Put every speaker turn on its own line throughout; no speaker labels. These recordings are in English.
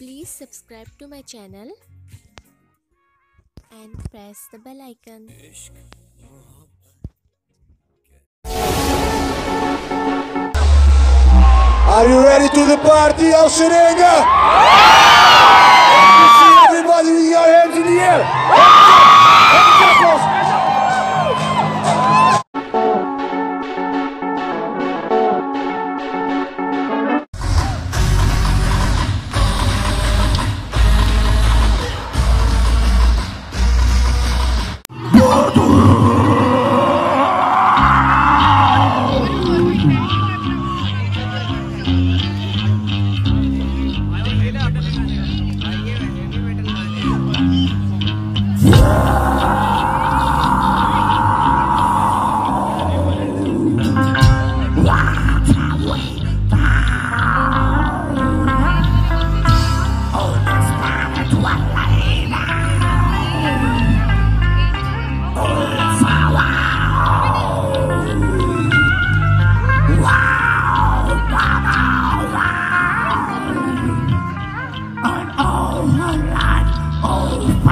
Please subscribe to my channel and press the bell icon.
Are you ready to the party, Alcheringa? see everybody with your hands in the air.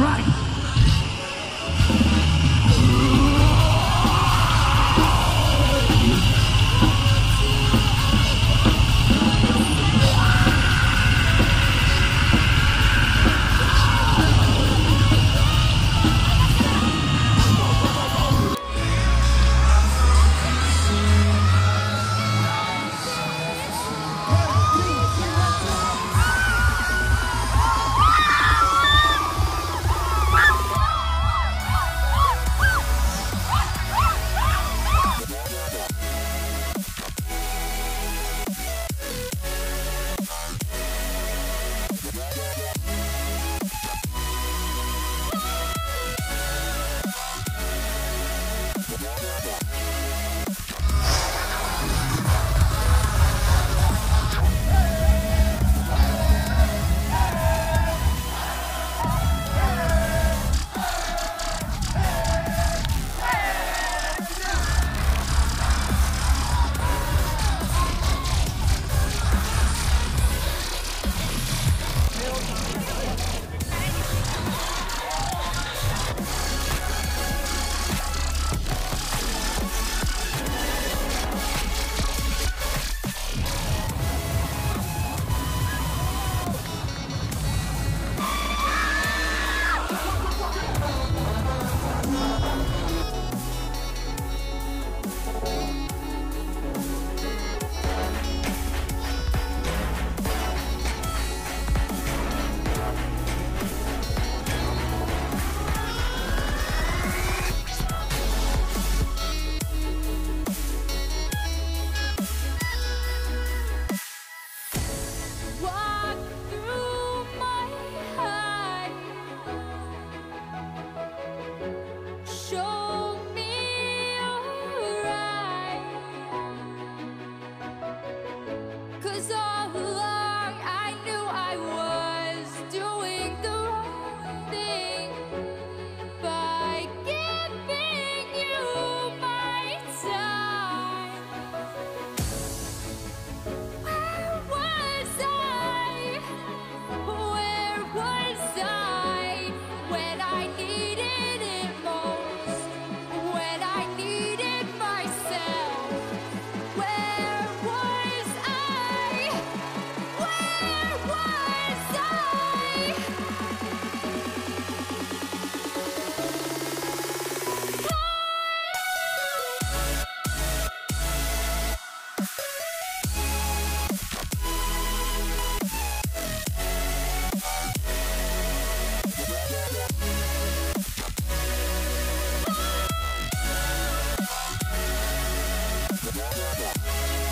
right.
Woo!